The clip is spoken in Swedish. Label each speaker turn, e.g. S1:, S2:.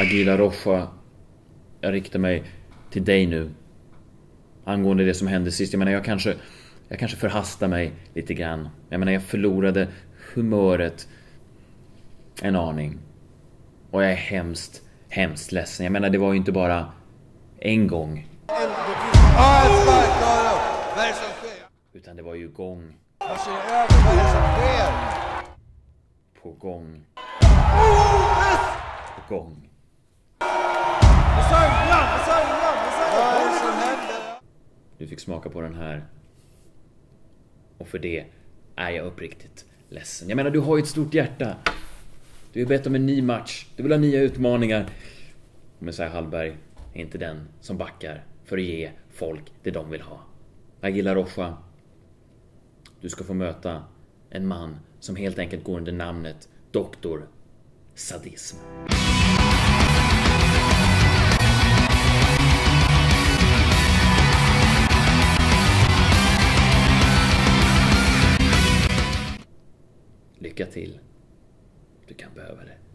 S1: Agila Rocha, jag riktar mig till dig nu. Angående det som hände sist. Jag menar, jag kanske... Jag kanske förhastar mig lite grann. Jag menar, jag förlorade humöret en aning. Och jag är hemskt, hemskt ledsen. Jag menar, det var ju inte bara en gång. Utan det var ju gång på gång. På gång. Du fick smaka på den här. Och för det är jag uppriktigt ledsen. Jag menar, du har ju ett stort hjärta. Du har bett om en ny match. Du vill ha nya utmaningar. Och Messiah Hallberg är inte den som backar för att ge folk det de vill ha. Agila Rocha. Du ska få möta en man som helt enkelt går under namnet Doktor Sadism. Lycka till. Du kan behöva det.